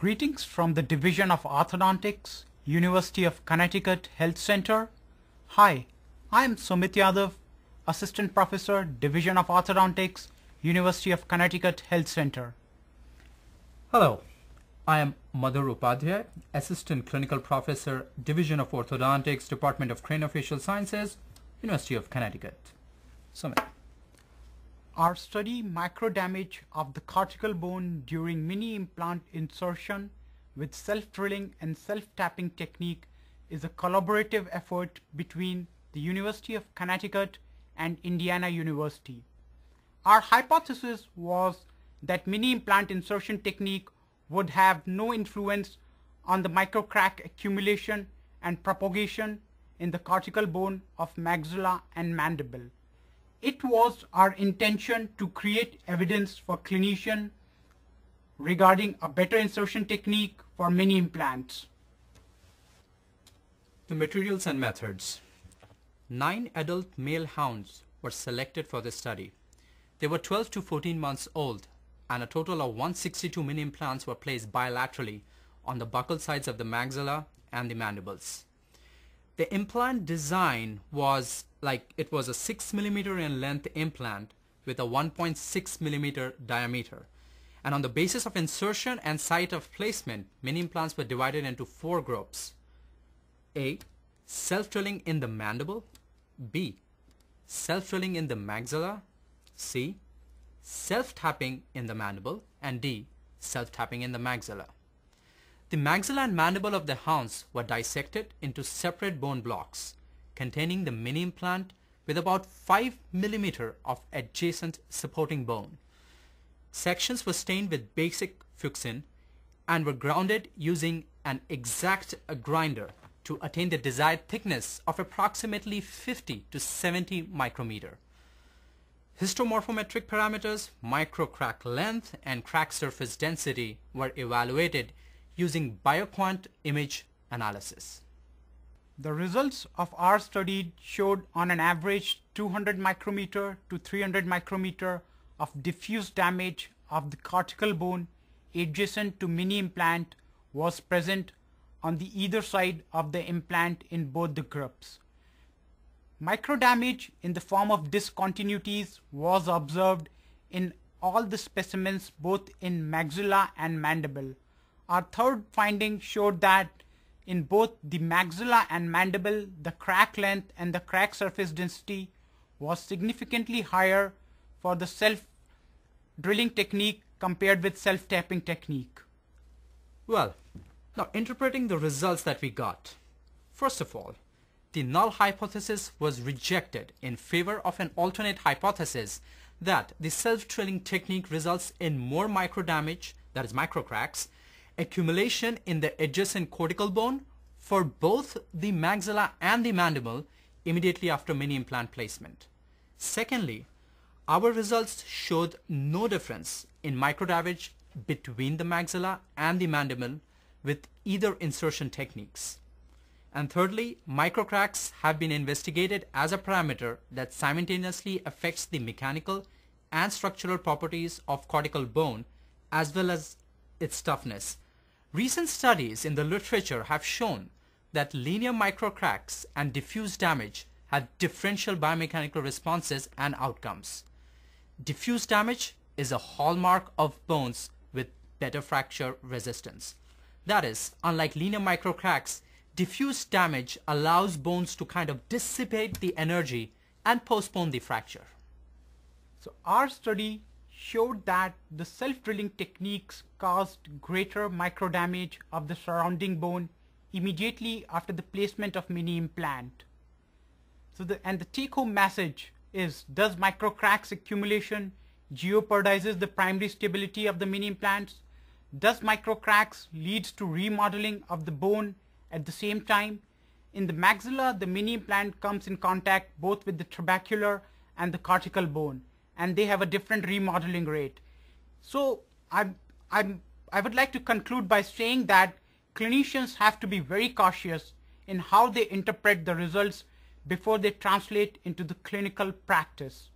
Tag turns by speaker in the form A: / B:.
A: Greetings from the Division of Orthodontics, University of Connecticut Health Center. Hi, I am Sumit Yadav, Assistant Professor, Division of Orthodontics, University of Connecticut Health Center.
B: Hello, I am Madhur Upadhyay, Assistant Clinical Professor, Division of Orthodontics, Department of Craniofacial Sciences, University of Connecticut. Sumit.
A: Our study microdamage of the cortical bone during mini implant insertion with self-drilling and self-tapping technique is a collaborative effort between the University of Connecticut and Indiana University. Our hypothesis was that mini implant insertion technique would have no influence on the microcrack accumulation and propagation in the cortical bone of maxilla and mandible. It was our intention to create evidence for clinician regarding a better insertion technique for mini implants.
B: The materials and methods. Nine adult male hounds were selected for the study. They were 12 to 14 months old and a total of 162 mini implants were placed bilaterally on the buccal sides of the maxilla and the mandibles. The implant design was like it was a 6 millimeter in length implant with a 1.6 millimeter diameter. And on the basis of insertion and site of placement, mini implants were divided into four groups. A. Self-drilling in the mandible. B. Self-drilling in the maxilla. C. Self-tapping in the mandible. And D. Self-tapping in the maxilla. The maxilla and mandible of the hounds were dissected into separate bone blocks containing the mini implant with about 5 millimeter of adjacent supporting bone. Sections were stained with basic fuchsin and were grounded using an EXAKT grinder to attain the desired thickness of approximately 50 to 70 micrometer. Histomorphometric parameters, microcrack length and crack surface density were evaluated using bioquant image analysis.
A: The results of our study showed on an average 200 micrometer to 300 micrometer of diffuse damage of the cortical bone adjacent to mini implant was present on the either side of the implant in both the groups. Microdamage in the form of discontinuities was observed in all the specimens both in maxilla and mandible. Our third finding showed that in both the maxilla and mandible, the crack length and the crack surface density was significantly higher for the self-drilling technique compared with self-tapping technique.
B: Well, now interpreting the results that we got. First of all, the null hypothesis was rejected in favor of an alternate hypothesis that the self-drilling technique results in more microdamage, that is microcracks, accumulation in the adjacent cortical bone for both the maxilla and the mandible immediately after mini implant placement. Secondly, our results showed no difference in microdamage between the maxilla and the mandible with either insertion techniques. And thirdly, microcracks have been investigated as a parameter that simultaneously affects the mechanical and structural properties of cortical bone as well as its toughness. Recent studies in the literature have shown that linear microcracks and diffuse damage have differential biomechanical responses and outcomes. Diffuse damage is a hallmark of bones with better fracture resistance. That is, unlike linear microcracks, diffuse damage allows bones to kind of dissipate the energy and postpone the fracture.
A: So our study showed that the self-drilling techniques caused greater microdamage of the surrounding bone immediately after the placement of mini implant. So the, and the take home message is does microcracks accumulation jeopardizes the primary stability of the mini implants? Does microcracks leads to remodeling of the bone at the same time? In the maxilla, the mini implant comes in contact both with the trabecular and the cortical bone and they have a different remodeling rate. So I'm, I'm, I would like to conclude by saying that clinicians have to be very cautious in how they interpret the results before they translate into the clinical practice.